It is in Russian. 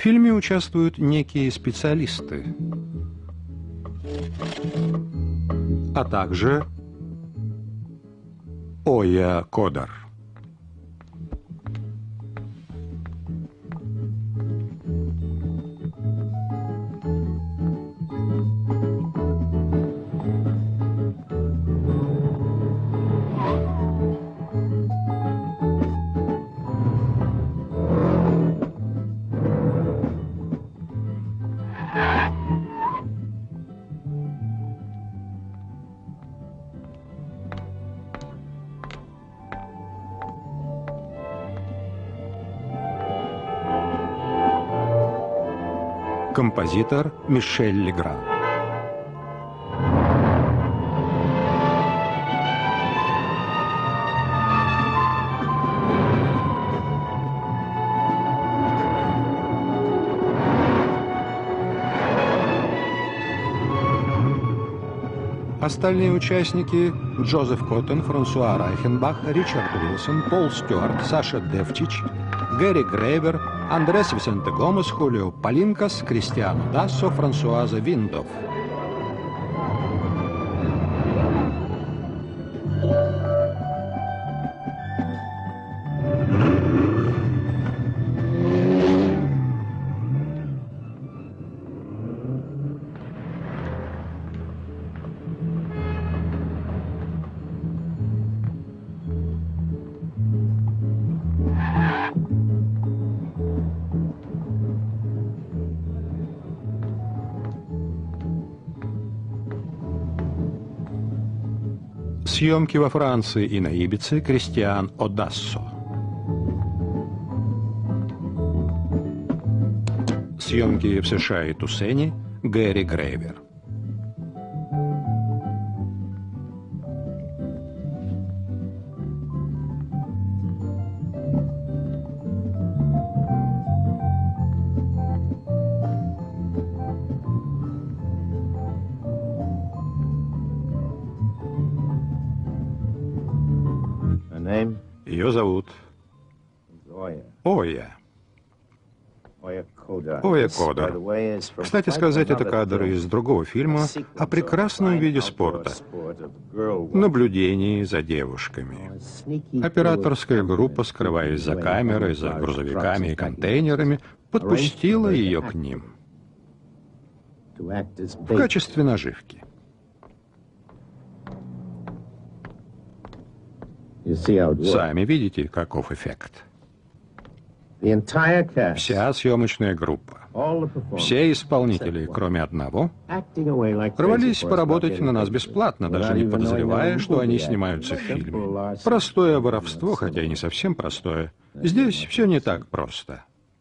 В фильме участвуют некие специалисты, а также Оя Кодар. Композитор Мишель Легран. Остальные участники – Джозеф Коттен, Франсуа Райхенбах, Ричард Уилсон, Пол Стюарт, Саша Девчич, Гэри Грейвер, Андрес Висенте Гомес, Хулио Палинкас, Кристиано Дассо, Франсуаза Виндов. Съемки во Франции и на Ибице Кристиан Одассо. Съемки в США и Тусене Гэри Грейвер. Ее зовут. Оя. Оя Кодар. Кстати сказать, это кадр из другого фильма о прекрасном виде спорта – наблюдении за девушками. Операторская группа, скрываясь за камерой, за грузовиками и контейнерами, подпустила ее к ним. в качестве наживки. Сами видите, каков эффект. Вся съемочная группа, все исполнители, кроме одного, рвались поработать на нас бесплатно, даже не подозревая, что они снимаются в фильме. Простое воровство, хотя и не совсем простое. Здесь все не так просто.